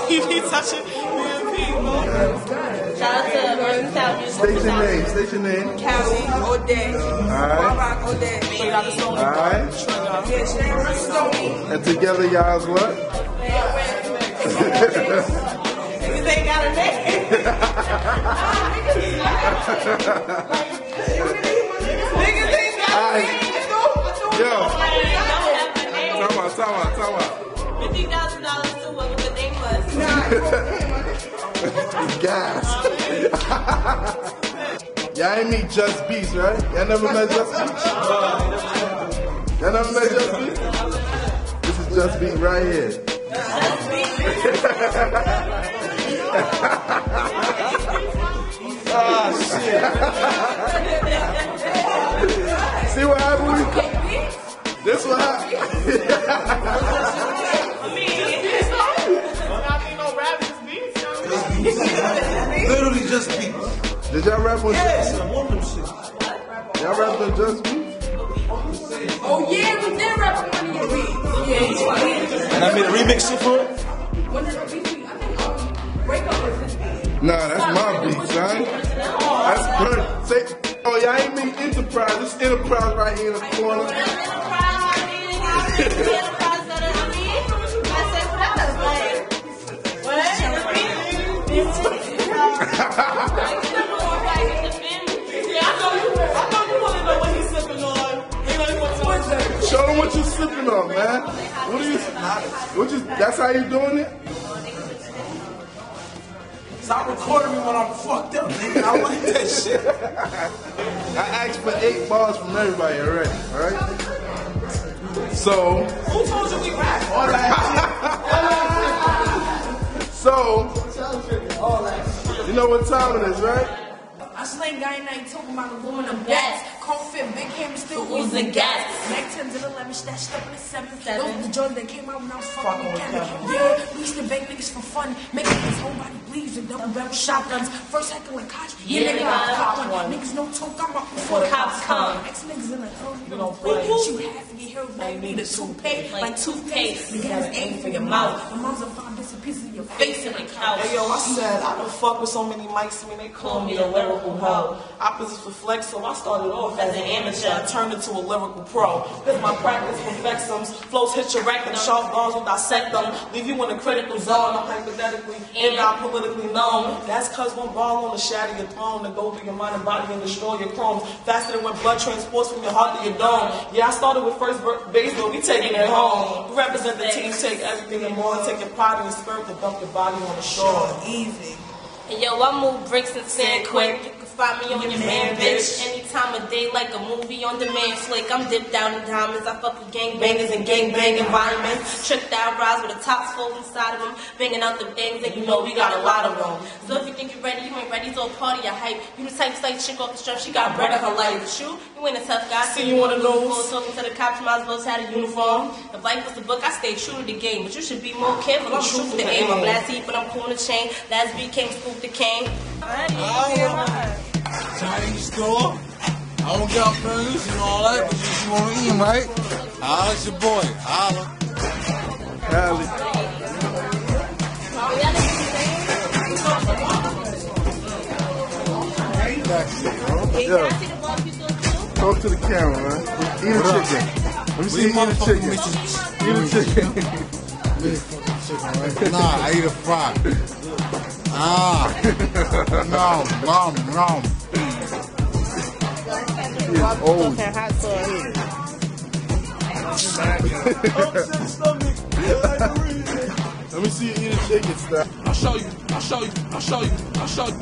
TV touching real people. Shout out to Martin South. State your name. State your name. Callie O'Day. All right. O'Day. All right. And together, y'all's what? Niggas ain't got a name. Niggas ain't got a name. Yo. Tawa, Tawa, Tawa. $50,000. Gas. Y'all ain't meet Just Beast, right? Y'all never met Just Beast? Y'all never met Just Beast? This is Just Beast right here. Did y'all rap on Yes, I shit. Y'all rap on Just Beast? Oh yeah, we did rap on one of your beats. Yeah, And I made a remix shit for it. one of the beats. we- I think um, Break Up was his beat. Nah, that's my beat, son. That's good. Say, oh, y'all ain't meet Enterprise. This Enterprise right here in the corner. Man. What are you? What you? That's how you doing it? Stop recording me when I'm fucked up, nigga. I like that shit. I asked for eight bars from everybody already, all right? So, Who told you we rap? All that. so, you know what time it is, right? I slang guy night talking about aluminum bats. Cold fit, big hammer, still Oozing oozing gas. gas. Mac 10s and 11, stashed up in the 7. Seven. Those the joints that came out when I was fucking Fucking with with Kevin. Kevin. Yeah, we used to bang niggas for fun. Make niggas whole body bleeds with double barrel shotguns. First heckle like Koch. Yeah, Yeah, nigga, nigga, I cop one. one. Niggas no talk, I'm up Before the cops come. Ex niggas in the hood, you don't don't play. play. Shoot half of your hair, now you need a toothpaste. Like Like toothpaste. toothpaste. You gotta aim for your mouth. My mom's a five bits of pieces of your face in the couch. Hey yo, I said I don't fuck with so many mics. I mean, they call me a lyrical hoe. Opposites for flex, so I started off as an amateur. I turned into a lyrical pro. Cause my practice perfects them. Flows hit your rectum, sharp bars will dissect them. Leave you in a critical zone. I'm hypothetically and not politically known. That's cause one ball on the shatter your throne to go through your mind and body and destroy your chromes. Faster than when blood transports from your heart to your dome. Yeah, I started with first base, but we taking it home. We represent the team, take everything and more. Take your pride and your spirit to dump your body on the shore. Easy. And yo, I move bricks and sand quick. You can find me on your man, bitch. Any time of day, like a movie on demand flick. I'm dipped out in diamonds. I fuck with gang bangers and gang bang environments. Tricked out rides with the tops full inside of them. Banging out the bangs, and you know we got a lot of them. So if you think you're ready, you ain't ready. So party your hype. You the type like chick off the strip. She got bread in her life. Shoot, you ain't a tough guy. See you wanna lose. Talking to the cops, you might as well had a uniform. If life was the book, I stay true to the game. But you should be more careful. I'm true to the aim. I'm last heat, but I'm cool in the chain. Last beat came scoop the cane. Chinese store. I don't got burgers and all that, but you want to eat 'em, right? Holla's your boy. Holla. Cali. Yo, talk to the camera, man. Eat a chicken. Let me see you eat a chicken. Eat a chicken. Nah, I eat a fry. Ah. Nom, nom, nom. Oh, let me see you eat a chicken, style. I'll show you. I'll show you. I'll show you. I'll show you.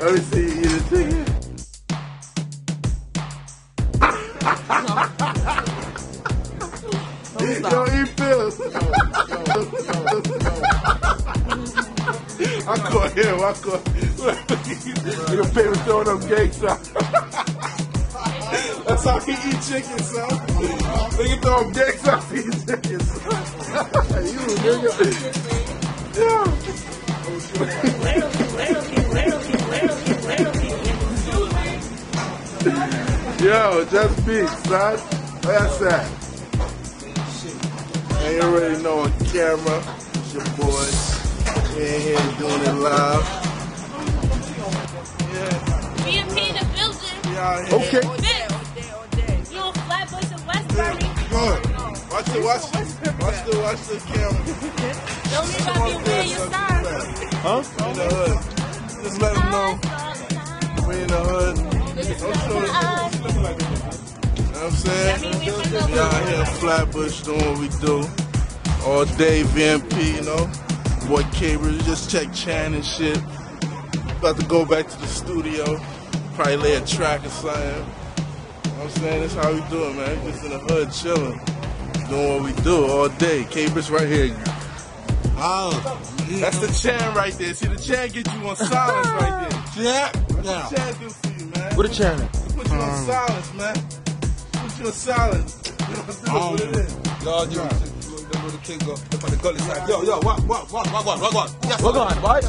Let me see you eat a chicken. Eat pills. I caught him. I caught. Nigga paper throwing up gang sign. That's how he eat chicken, son. Nigga throw up gang sign to eat chicken, son. you nigga. Yeah. Yo, just beat, son. That's at? And you already know on camera, it's your boy. We in here doing it live. Yeah, VMP in the building. we out here. Okay. Vic, you on Flatbush and Westbury. Good. Watch the watch the watch the watch the camera. Don't leave out be wearing your signs. Huh? In the hood. Just let them know we in the hood. Don't show them. I'm saying? We out here in Flatbush doing what we do. All day VMP, you know. Boy Cabers, just check Chan and shit. About to go back to the studio. Probably lay a track or something. I'm saying? That's how we do it, man. Just in the hood chilling. Doing what we do all day. Cabers right here. Oh, That's the Chan right there. See, the Chan get you on silence right there. yeah. What the Chan do for you, man? What a channel. Put you on silence, man. Put you on silence. You know what it um, is. Yo, you. Them little king go up on the gully side. Yo, yo, what, what, what, what, what, what, what? Yes, We're going, what?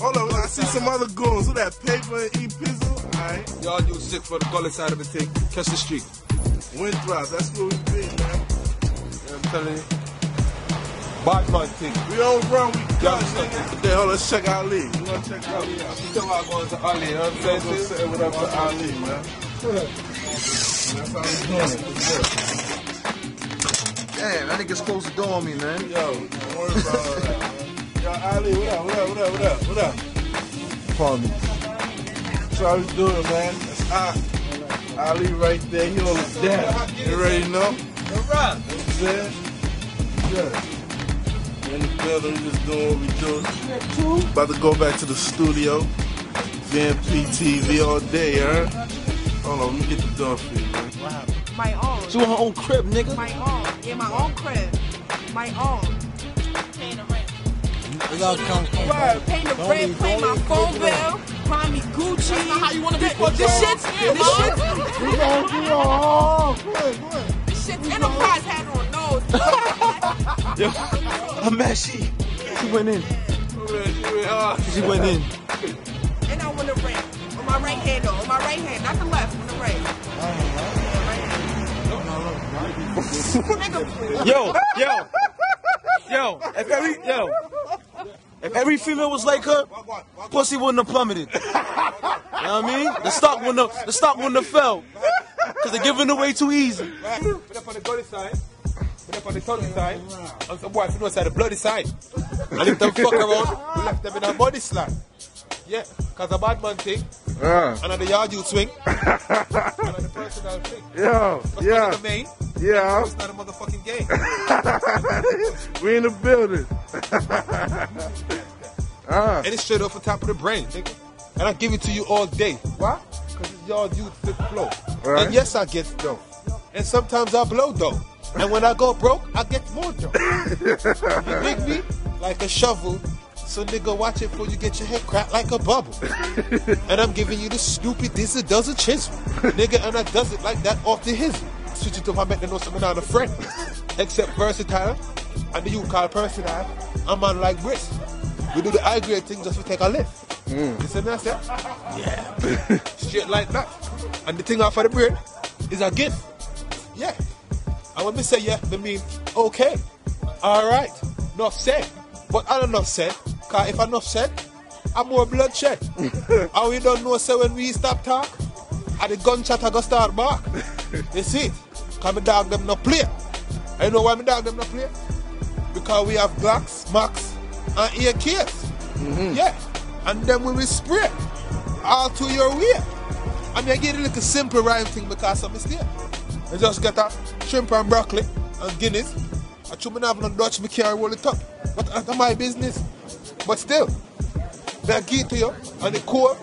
Hold on, I see some other goons. Who that paper and E pizzle? Alright. Y'all you sick for the gully side of the thing. Catch the street. Winthrop, that's where we be, man. I'm telling you. Bad man thing. We don't run, we gun, Yeah, nigga. Okay, hold on, let's check Ali. You wanna check Ali out? You know I'm going to Ali, you know what I'm Let's go saying? say what up to Ali, man. That's how we doing it. Damn, that nigga's closed the door on me, man. Yo, don't worry about all that, man. Yo, Ali, what up, what up, what up, what up, what up? Pardon me. That's how we doing, man. That's Ali. Ali right there, he hold it down. You already know? All right. You know what I'm saying? Yeah. In the building, we just doing what we do. About to go back to the studio. VMP TV all day, huh? Hold on, let me get the door for you, man. My own. She want her own crib, nigga. My own. Yeah, my own crib. My own. It all comes from Word. Pay the rent, pay my phone bill, buy me Gucci. That's not how you want to be put This shit's, this shit's, this shit's enterprise hat on nose. Yo, I'm mad she, she went in. She went in. and I want to rent. On my right hand, though. On my right hand, not the left. On the right. Nigga, Yo, yo, yo, if every, yo, if every female was like her, pussy wouldn't have plummeted. You know what I mean? The stock wouldn't have, the stock wouldn't have fell. Cause they're giving away too easy. Put up on the gully side. Put up on the tunnel side. And some boys, you know, side the bloody side. I if them fuck around, we left them in a body slap. Yeah, cause a bad man thing, Uh, and the yard you swing, and the personal thing. yo, But yeah, the main, yeah. it's not a motherfucking game. we in the building. uh, and it's straight off the top of the brain, nigga. And I give it to you all day. Why? Because it's your youth flow. Right. And yes, I get dough. And sometimes I blow dough. And when I go broke, I get more dough. you dig me? Like a shovel. So nigga, watch it before you get your head cracked like a bubble. and I'm giving you the stupid this it does a chisel. nigga, and I does it like that off the hizzle. Switch it up, I make the know something on a friend. Except versatile, and the you call personal. I'm on like Briss. We do the high grade thing just to take a lift. Mm. You see me I say? Yeah. Straight like that. And the thing off of the brain is a gift. Yeah. And when me say yeah, me mean okay. Alright. Enough said. But I don't enough said. Cause if I enough said, I'm more bloodshed. and we don't know say when we stop talk, and the gunshot I go start back. you see? Cause me dog them no play. And you know why me dog them no play? Because we have Glocks, Max, and AKs. Mm-hmm. Yeah. And then we will spray all to your way. I mean, I get a little simple rhyme thing because of mistake. I just get a shrimp and broccoli and Guinness. I chew me have no Dutch, me can't roll it up. But that's my business. But still, they give it to you and the core.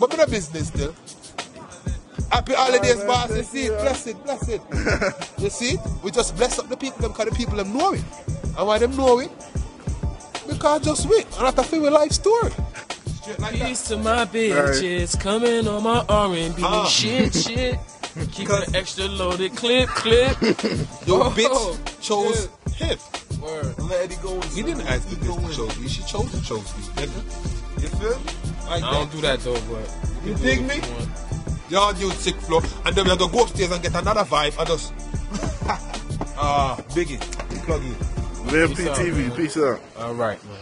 But me no business still. Happy holidays, man, boss. You see you, it, man. bless it, bless it. you see? We just bless up the people them because the people them know it. And why them know it? Because just wait. And that's a favorite life story. Straight like that. Peace to my bitches coming on my R&B Ah. shit, shit. Keep Cause- an extra loaded clip, clip. Your Oh, bitch chose him. Word. Let Eddie go. He didn't ask the bitch to chose me. She chose to chose me, nigga. You feel me? Like I don't do that though, but You dig me? Y'all do sick flow. And then we're gonna go upstairs and get another vibe and just. oh Uh, Biggie, plug you. Live Peace PTV. Peace out. All right, man.